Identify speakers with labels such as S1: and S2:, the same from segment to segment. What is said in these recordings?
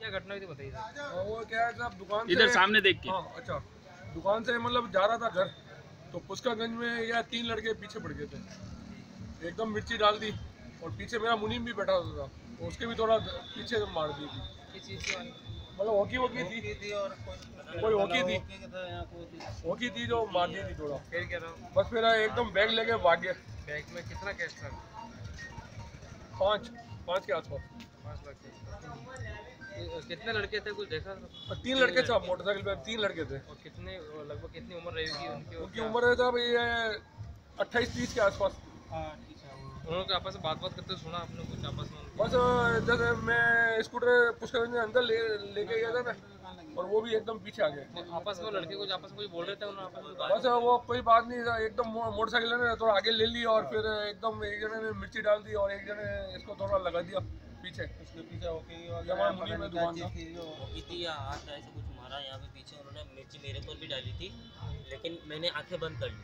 S1: क्या घटना हुई थी बताइए
S2: हाँ, वो क्या है साहब दुकान से
S3: इधर सामने देख के।
S2: हाँ अच्छा। दुकान से मतलब जा रहा था घर तो पुष्करगंज में या तीन लड़के पीछे पड़ गए थे। एकदम मिर्ची डाल दी और पीछे मेरा मुनीम भी बैठा होता था तो उसके भी थोड़ा पीछे मार दी। थी मतलब हॉकी वॉकी थी। कोई हॉकी थी। हॉकी थी जो मार दी थी थोड़ा।
S1: फिर क्या
S2: बस मेरा एकदम बैग लेके भाग गया
S1: बैग में कितना कैश था?
S2: पाँच पाँच के आसपास।
S1: पाँच लाख कितने लड़के थे कुछ देखा?
S2: तीन लड़के थे मोटरसाइकिल पे तीन लड़के थे।
S1: और कितने लगभग कितनी उम्र रहेगी उनकी
S2: उनकी उम्र है साहब ये अट्ठाईस तीस के आसपास।
S1: उन्होंने तो आपस में बात बात करते सुना आपने कुछ आपस में?
S2: बस जैसे मैं स्कूटर पुष्करगंज के अंदर ले लेके गया था ना और वो भी एकदम पीछे आ गए।
S1: तो आपस में लड़के कुछ आपस में कुछ बोल रहे थे उन्होंने
S2: बस वो कोई बात नहीं था एकदम मोटरसाइकिल ने थोड़ा आगे ले ली और फिर एकदम एक जने ने मिर्ची डाल दी और एक जने इसको थोड़ा लगा दिया। पीछे उसके पीछे मुनीम में दुकान था।
S4: की थी या हाथ ऐसे कुछ मारा यहाँ पे पीछे उन्होंने मिर्ची मेरे पर भी डाली थी लेकिन मैंने आँखें बंद कर ली।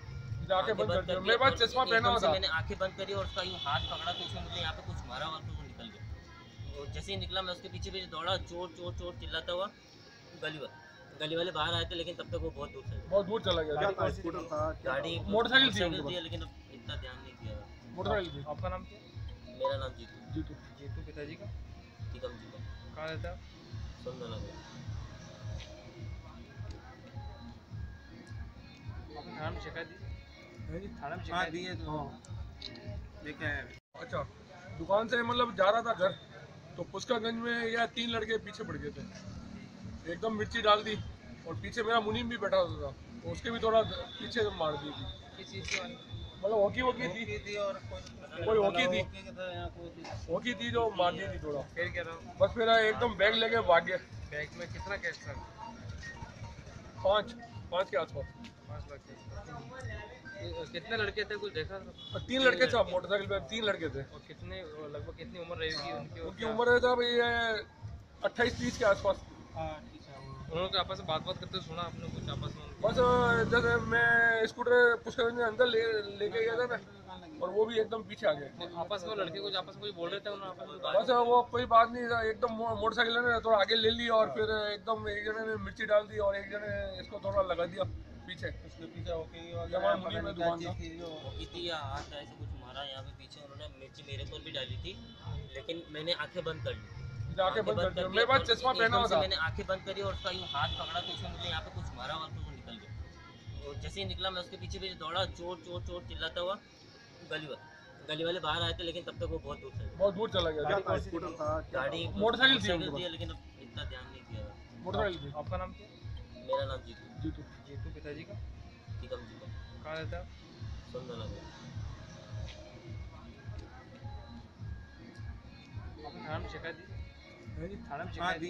S2: जाके बंद कर दिया। मेरे पास चश्मा पहना हुआ था।
S4: मैंने आँखें बंद करी और उसका यूँ हाथ पकड़ा तो उसने मुझे यहाँ पे कुछ मारा और वो निकल गया। और जैसे ही निकला मैं उसके पीछे पीछे दौड़ा चोर चोर चोर चिल्लाता हुआ गली वाले गली वाले बाहर आए थे लेकिन तब तक वो बहुत दूर थे
S2: बहुत दूर चला गया।
S4: गाड़ी
S2: मोटरसाइकिल थी
S4: लेकिन इतना ध्यान नहीं दिया।
S2: मोटरसाइकिल थी।
S1: आपका नाम क्या?
S4: मेरा नाम जीतू।
S2: जीतू
S1: जीतू पिताजी का?
S4: टिकम जीतू
S1: कहाँ रहता है?
S4: सुंदरनगर।
S1: आपने थाना में शिकायत दी? थाना में शिकायत दी?
S2: अच्छा दुकान से मतलब जा रहा था घर तो पुष्करगंज में या तीन लड़के पीछे पड़ गए थे। एकदम मिर्ची डाल दी और पीछे मेरा मुनीम भी बैठा होता था तो उसके भी थोड़ा पीछे मार दी थी।
S1: किस चीज़ की वाली
S2: मतलब हॉकी वॉकी थी। कोई हॉकी थी। हॉकी थी। जो मार दी थी थोड़ा।
S1: फिर क्या
S2: बस मेरा एकदम बैग लेके भाग। गया
S1: बैग में कितना कैश था?
S2: पाँच। पाँच के आसपास।
S1: पाँच लाख कितने लड़के थे कुछ देखा?
S2: तीन लड़के थे मोटरसाइकिल पे तीन लड़के थे।
S1: और कितने लगभग कितनी उम्र रहेगी उनकी?
S2: उनकी उम्र है साहब ये अट्ठाईस तीस के आसपास।
S1: उन्होंने तो आपस में बात बात करते सुना आपने कुछ आपस में
S2: बस जैसे मैं स्कूटर पुष्करगंज के अंदर ले लेके गया था ना और वो भी एकदम पीछे आ गए
S1: तो आपस में लड़के कुछ आपस में बोल रहे थे उन्होंने आपस में बात
S2: बस वो कोई बात नहीं था एकदम मोटरसाइकिल ने थोड़ा आगे ले ली और फिर एकदम एक जने ने मिर्ची डाल दी और एक जने ने इसको थोड़ा लगा दिया पीछे। उसके पीछे हमारा में दुकान थी।
S4: या हाथ ऐसे कुछ मारा यहाँ पे पीछे उन्होंने मिर्ची मेरे पर भी डाली थी लेकिन मैंने आँखें बंद कर ली।
S2: जाके बंद कर दिया। मेरे पास चश्मा पहना हुआ था।
S4: मैंने आँखें बंद करी और उसका यूँ हाथ पकड़ा तो उसने मुझे यहाँ पे कुछ मारा और फिर वो निकल गया। और जैसे ही निकला मैं उसके पीछे पीछे दौड़ा चोर चोर चोर चिल्लाता हुआ गली वाले गली वाले बाहर आए थे लेकिन तब तक वो बहुत दूर थे
S2: बहुत दूर चला गया।
S4: गाड़ी
S2: मोटरसाइकिल थी
S4: लेकिन इतना ध्यान नहीं दिया।
S2: मोटरसाइकिल
S1: आपका नाम क्या?
S4: मेरा नाम जीतू।
S2: जीतू।
S1: जीतू पिताजी का?
S4: टिकम
S1: कहाँ रहता है आपने थाना में शिकायत दी? थाना में शिकायत दी